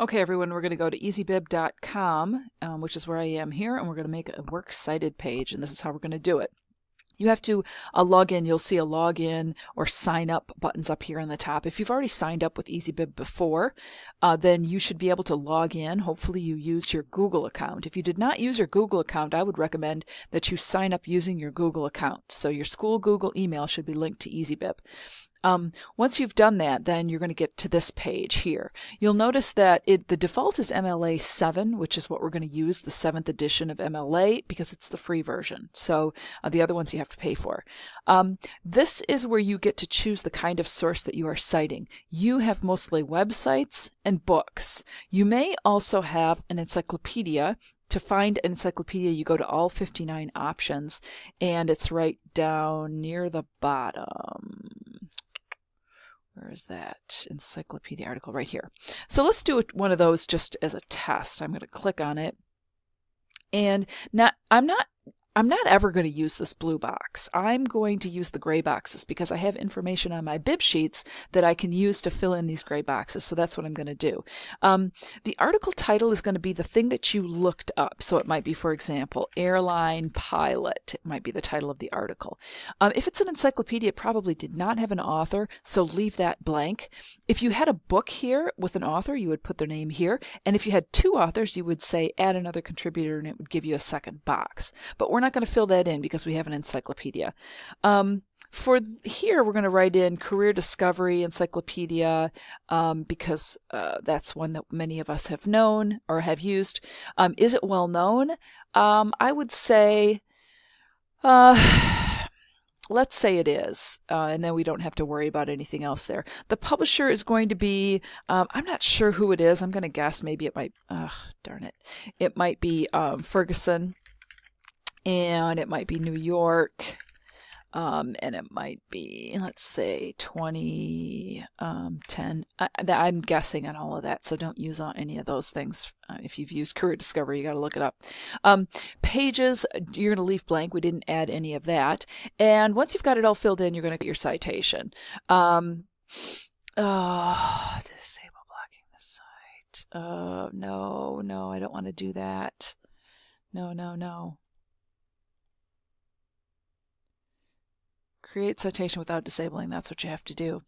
Okay, everyone, we're going to go to easybib.com, um, which is where I am here, and we're going to make a works cited page, and this is how we're going to do it. You have to uh, log in. You'll see a login or sign up buttons up here on the top. If you've already signed up with EasyBib before, uh, then you should be able to log in. Hopefully you used your Google account. If you did not use your Google account, I would recommend that you sign up using your Google account. So your school Google email should be linked to EasyBib. Um, once you've done that, then you're going to get to this page here. You'll notice that it, the default is MLA 7, which is what we're going to use, the 7th edition of MLA, because it's the free version. So uh, the other ones you have to pay for. Um, this is where you get to choose the kind of source that you are citing. You have mostly websites and books. You may also have an encyclopedia to find an encyclopedia, you go to all 59 options, and it's right down near the bottom where is that encyclopedia article? Right here. So let's do one of those just as a test. I'm going to click on it. And now i'm not I'm not ever going to use this blue box. I'm going to use the gray boxes because I have information on my bib sheets that I can use to fill in these gray boxes. So that's what I'm going to do. Um, the article title is going to be the thing that you looked up. So it might be, for example, airline pilot. It might be the title of the article. Um, if it's an encyclopedia, it probably did not have an author. So leave that blank. If you had a book here with an author, you would put their name here. And if you had two authors, you would say add another contributor and it would give you a second box. But we're not going to fill that in because we have an encyclopedia. Um, for here, we're going to write in career discovery encyclopedia um, because uh, that's one that many of us have known or have used. Um, is it well known? Um, I would say, uh, let's say it is, uh, and then we don't have to worry about anything else there. The publisher is going to be, um, I'm not sure who it is. I'm going to guess maybe it might, darn it, it might be um, Ferguson and it might be New York, um, and it might be, let's say, 2010. Um, I, am guessing on all of that, so don't use on any of those things. Uh, if you've used Career Discovery, you got to look it up. Um, pages, you're going to leave blank. We didn't add any of that. And once you've got it all filled in, you're going to get your citation. Um, oh, disable blocking the site. Uh, no, no, I don't want to do that. No, no, no. Create citation without disabling. That's what you have to do.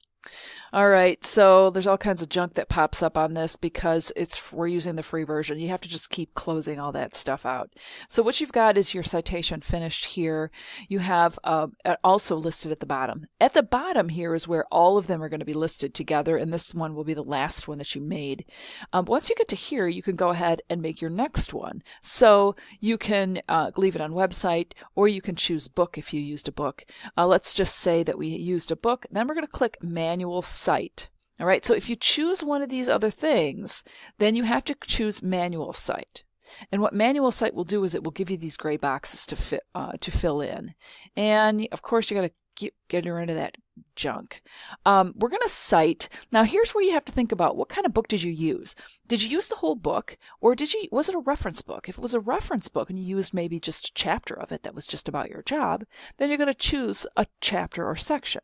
All right, so there's all kinds of junk that pops up on this because it's we're using the free version. You have to just keep closing all that stuff out. So what you've got is your citation finished here. You have uh, also listed at the bottom. At the bottom here is where all of them are going to be listed together, and this one will be the last one that you made. Um, once you get to here, you can go ahead and make your next one. So you can uh, leave it on website, or you can choose book if you used a book. Uh, let's just say that we used a book. Then we're going to click Manage manual cite. All right, so if you choose one of these other things, then you have to choose manual cite. And what manual cite will do is it will give you these gray boxes to fit uh, to fill in, and of course you got to get get rid of that junk. Um, we're going to cite now. Here's where you have to think about what kind of book did you use? Did you use the whole book, or did you was it a reference book? If it was a reference book and you used maybe just a chapter of it that was just about your job, then you're going to choose a chapter or section.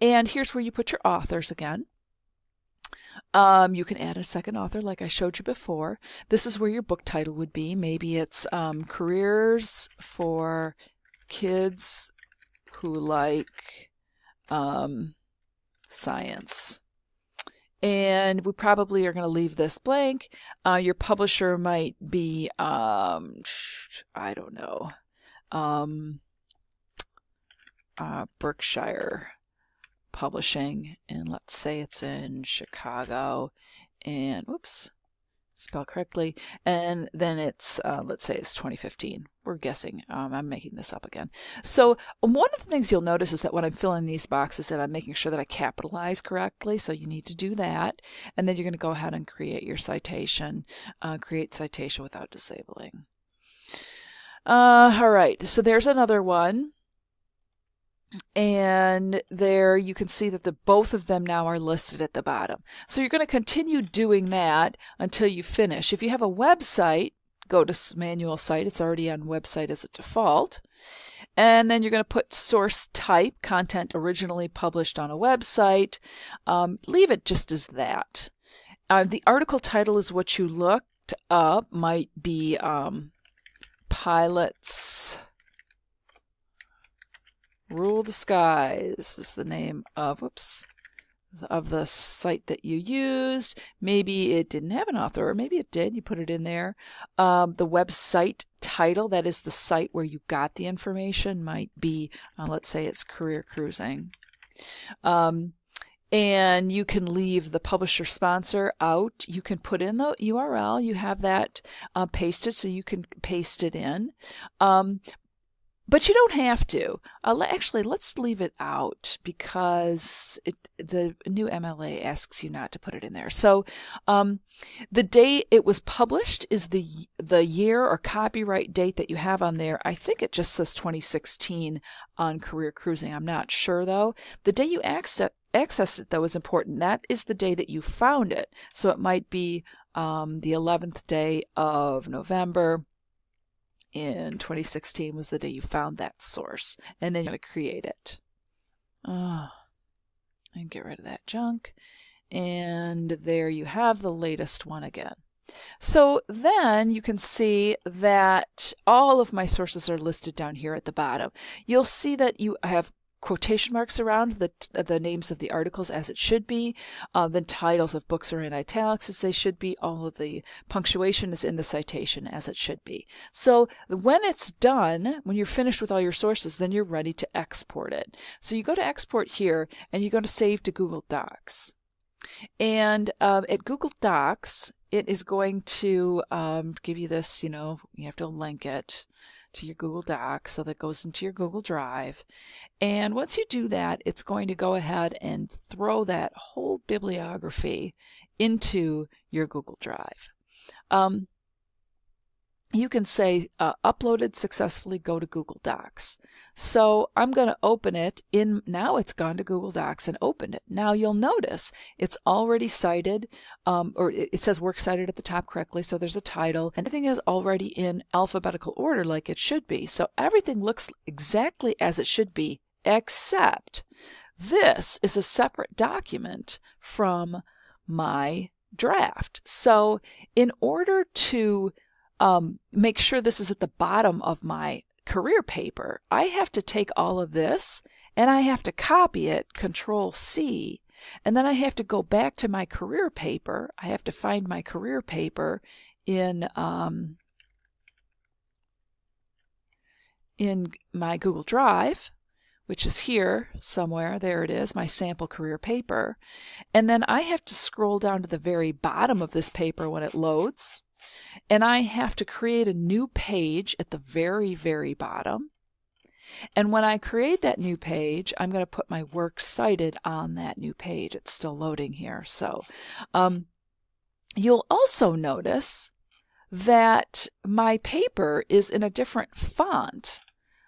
And here's where you put your authors again. Um, you can add a second author, like I showed you before. This is where your book title would be. Maybe it's um, Careers for Kids Who Like um, Science. And we probably are going to leave this blank. Uh, your publisher might be, um, I don't know, um, uh, Berkshire Publishing, and let's say it's in Chicago, and whoops, spell correctly, and then it's uh, let's say it's 2015. We're guessing. Um, I'm making this up again. So one of the things you'll notice is that when I'm filling these boxes in, I'm making sure that I capitalize correctly. So you need to do that, and then you're going to go ahead and create your citation. Uh, create citation without disabling. Uh, all right. So there's another one and there you can see that the both of them now are listed at the bottom. So you're going to continue doing that until you finish. If you have a website, go to manual cite. It's already on website as a default. And then you're going to put source type, content originally published on a website. Um, leave it just as that. uh, the article title is what you looked up. Might be um, pilots rule the skies is the name of whoops of the site that you used. Maybe it didn't have an author, or maybe it did. You put it in there. Um, the website title, that is the site where you got the information, might be, uh, let's say it's Career Cruising. Um, and you can leave the publisher sponsor out. You can put in the URL. You have that uh, pasted, so you can paste it in. Um, but you don't have to. Uh, actually, let's leave it out because it, the new MLA asks you not to put it in there. So, um, the date it was published is the the year or copyright date that you have on there. I think it just says 2016 on Career Cruising. I'm not sure though. The day you access access it though is important. That is the day that you found it. So it might be um, the 11th day of November in 2016 was the day you found that source. And then you're going to create it. Oh, and get rid of that junk. And there you have the latest one again. So then you can see that all of my sources are listed down here at the bottom. You'll see that you have quotation marks around the, the names of the articles as it should be. Uh, the titles of books are in italics as they should be. All of the punctuation is in the citation as it should be. So when it's done, when you're finished with all your sources, then you're ready to export it. So you go to export here and you go to save to Google Docs. And um, at Google Docs, it is going to um, give you this, you know, you have to link it to your Google Docs so that goes into your Google Drive. And once you do that, it's going to go ahead and throw that whole bibliography into your Google Drive. Um, you can say uh, uploaded successfully go to Google Docs. So I'm going to open it in now it's gone to Google Docs and opened it. Now you'll notice it's already cited um, or it, says works cited at the top correctly. So there's a title and everything is already in alphabetical order like it should be. So everything looks exactly as it should be except this is a separate document from my draft. So in order to um, make sure this is at the bottom of my career paper. I have to take all of this and I have to copy it, Control C, and then I have to go back to my career paper. I have to find my career paper in um, in my Google Drive, which is here somewhere. There it is, my sample career paper. And then I have to scroll down to the very bottom of this paper when it loads and I have to create a new page at the very, very bottom. And when I create that new page, I'm going to put my works cited on that new page. It's still loading here. So um, you'll also notice that my paper is in a different font.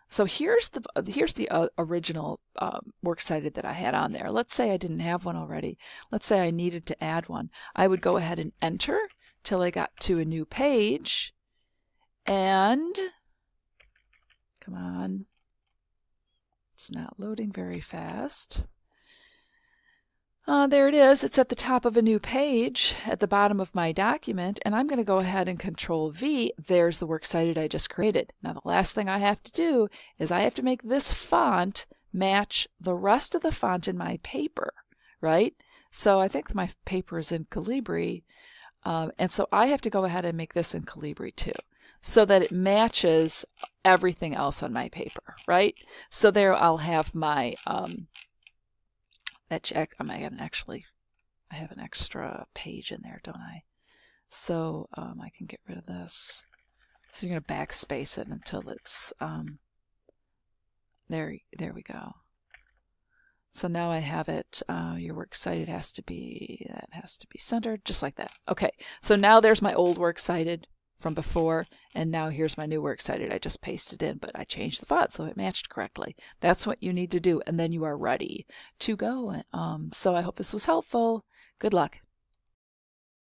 So here's the here's the uh, original uh, works cited that I had on there. Let's say I didn't have one already. Let's say I needed to add one. I would go ahead and enter till I got to a new page. And come on it's not loading very fast. Uh, there it is. It's at the top of a new page at the bottom of my document and I'm going to go ahead and control V. There's the works cited I just created. Now the last thing I have to do is I have to make this font match the rest of the font in my paper right? So I think my paper is in Calibri um, and so I have to go ahead and make this in Calibri too, so that it matches everything else on my paper, right? So there I'll have my, um, that check, am I going to actually, I have an extra page in there, don't I? So um, I can get rid of this. So you're going to backspace it until it's, um, there, there we go. So now I have it, uh, your works cited has to be, that has to be centered, just like that. Okay, so now there's my old works cited from before, and now here's my new works cited. I just pasted in, but I changed the font so it matched correctly. That's what you need to do, and then you are ready to go. Um, so I hope this was helpful. Good luck.